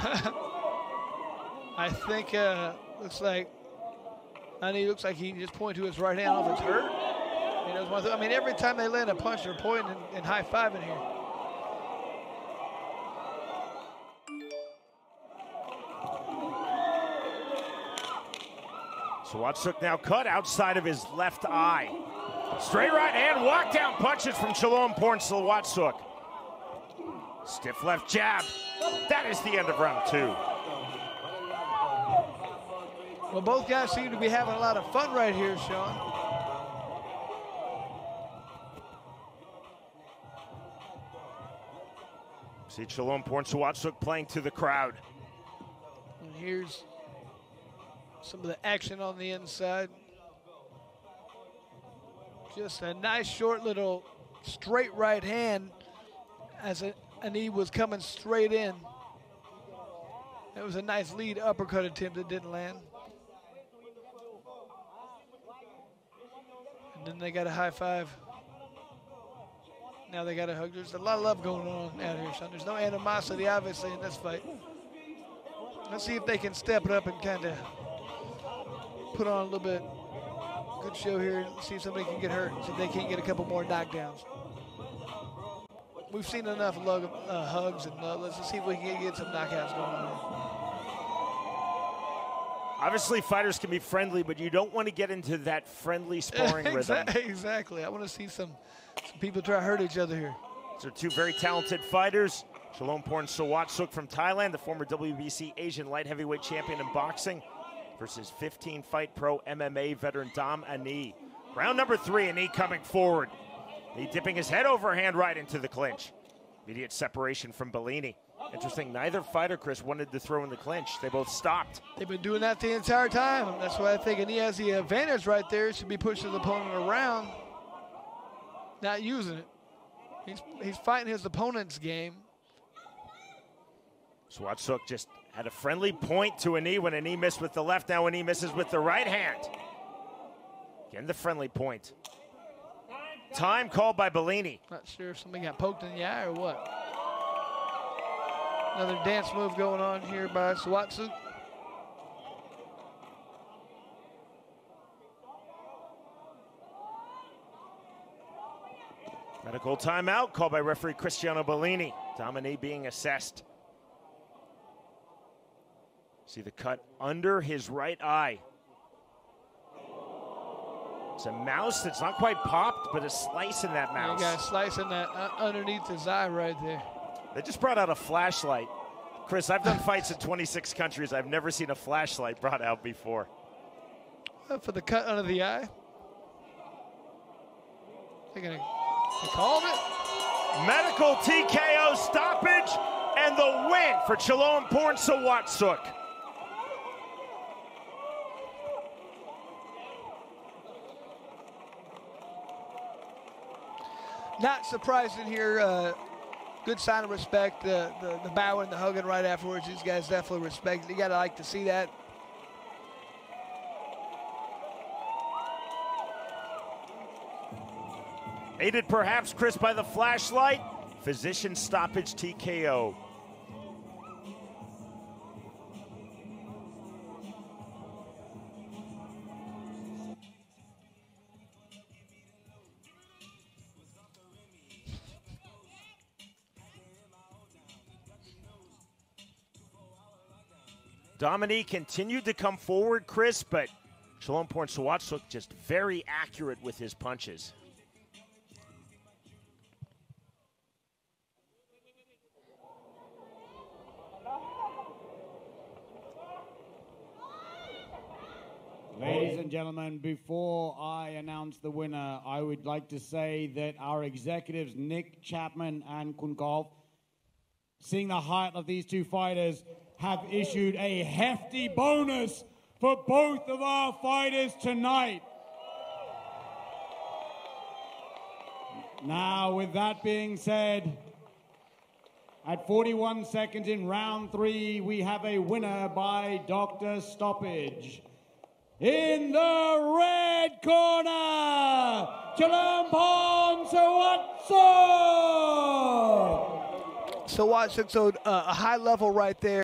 I think uh, looks like and he looks like he just pointed to his right hand off it's hurt. You know, I mean, every time they land a punch, they're pointing and, high fiving here. Sawatsuk now cut outside of his left eye. Straight right hand, walk down punches from Shalom Porn Sawatsuk. Stiff left jab. That is the end of round two. Well, both guys seem to be having a lot of fun right here, Sean. See Shalom Porn Sawatsuk playing to the crowd. And here's some of the action on the inside. Just a nice short little straight right hand as a, a he was coming straight in. It was a nice lead uppercut attempt that didn't land. And then they got a high five. Now they got a hug. There's a lot of love going on out here, son. There's no animosity, obviously, in this fight. Let's see if they can step it up and kind of put on a little bit good show here. See if somebody can get hurt. See if they can't get a couple more knockdowns. We've seen enough lug, uh, hugs and uh, let's see if we can get some knockouts going on. Obviously, fighters can be friendly, but you don't want to get into that friendly sparring rhythm. Exactly. I want to see some, some people try to hurt each other here. These are two very talented fighters. Shalomporn Sawatsuk from Thailand, the former WBC Asian light heavyweight champion in boxing, versus 15 fight pro MMA veteran Dom Ani. Round number three, Ani coming forward. He dipping his head over hand right into the clinch. Immediate separation from Bellini. Interesting, neither fighter, Chris, wanted to throw in the clinch. They both stopped. They've been doing that the entire time. That's why I think and he has the advantage right there. Should be pushing the opponent around, not using it. He's, he's fighting his opponent's game. Sawatsuk just had a friendly point to a knee when a knee missed with the left. Now a knee misses with the right hand. Again, the friendly point. Time called by Bellini. Not sure if somebody got poked in the eye or what. Another dance move going on here by Sawatsuk. Medical timeout called by referee Cristiano Bellini. Dominique being assessed. See the cut under his right eye. It's a mouse that's not quite popped, but a slice in that mouse. You got a slice in that uh, underneath his eye right there. They just brought out a flashlight. Chris, I've done fights in 26 countries. I've never seen a flashlight brought out before. Uh, for the cut under the eye. They're going to call it. Medical TKO stoppage and the win for Chalom Porn Sawatsuk. Not surprising here. Uh, good sign of respect. The, the bow and the hugging right afterwards. These guys definitely respect. You got to like to see that. Aided perhaps, Chris, by the flashlight. Physician stoppage TKO. Dominique continued to come forward, Chris, but Shalom Porn Sawatsuk just very accurate with his punches. Ladies and gentlemen, before I announce the winner, I would like to say that our executives, Nick Chapman and Kunkov, seeing the height of these two fighters, have issued a hefty bonus for both of our fighters tonight. Now, with that being said, at 41 seconds in round three, we have a winner by Dr. Stoppage. In the red corner, Chalampon Sawatsuk! So watch, so uh, a high level right there.